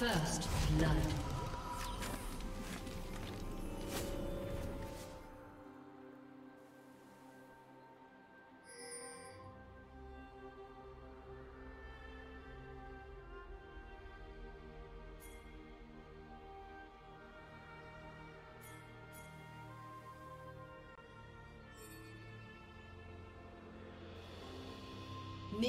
First blood.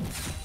you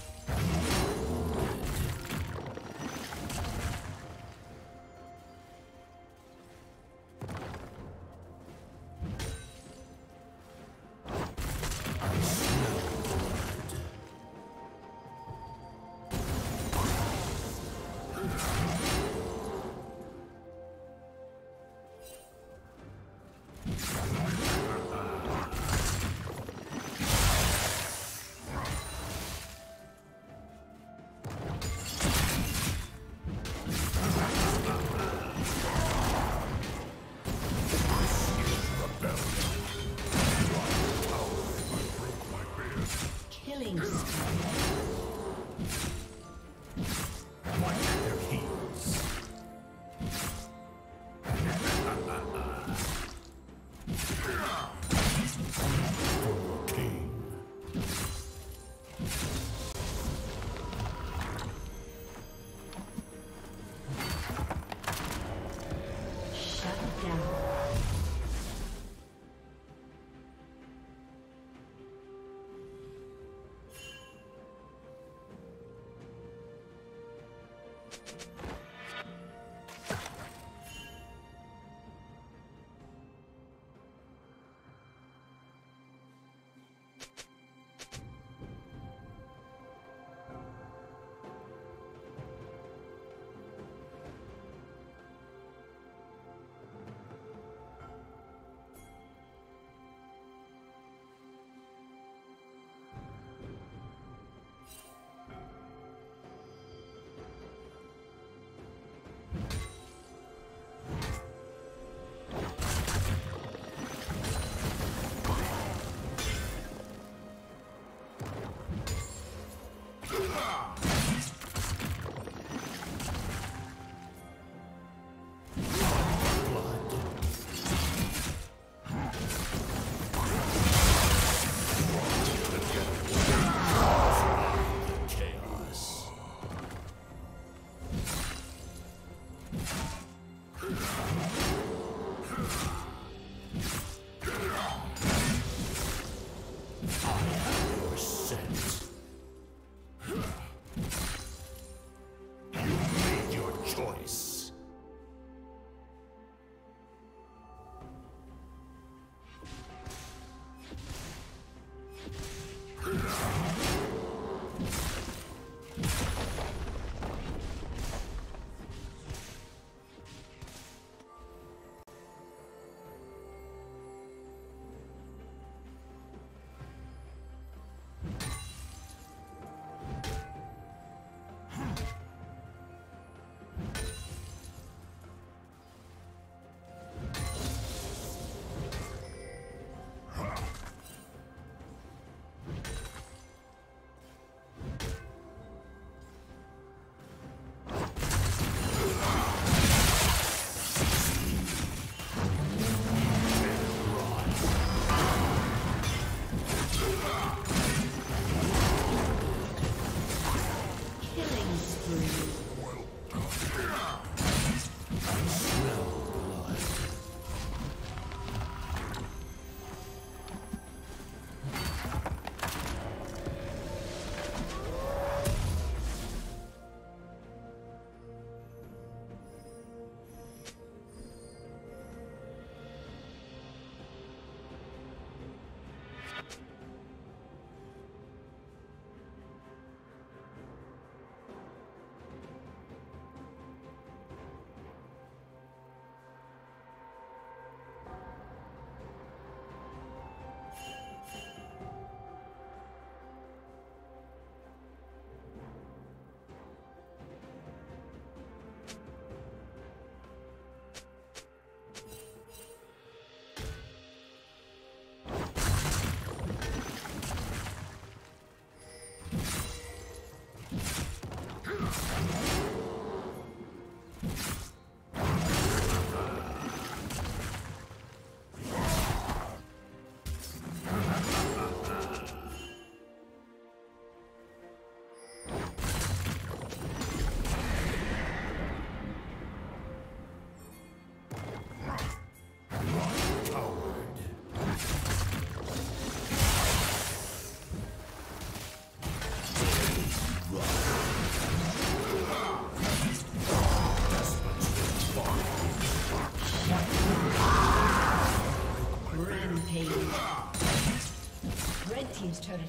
First.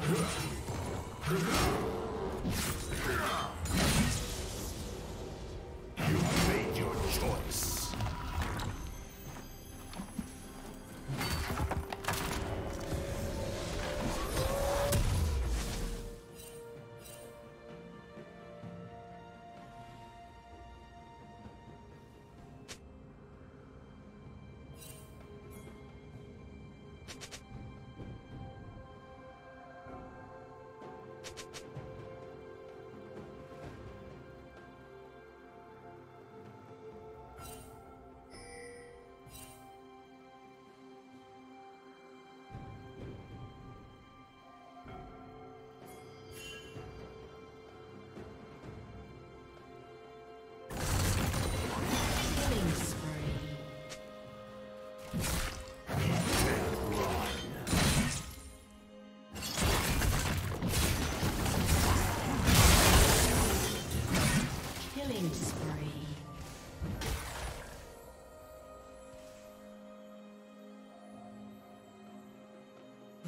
Rampage.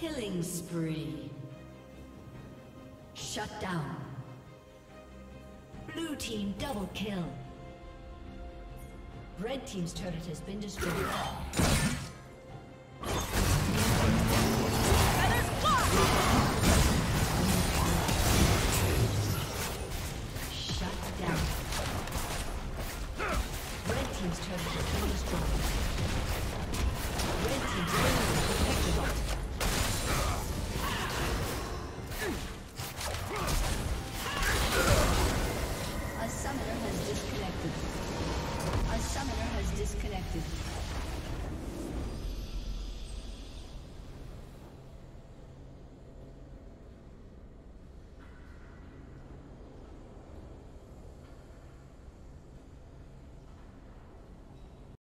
Killing spree. Shut down. Blue team double kill. Red team's turret has been destroyed.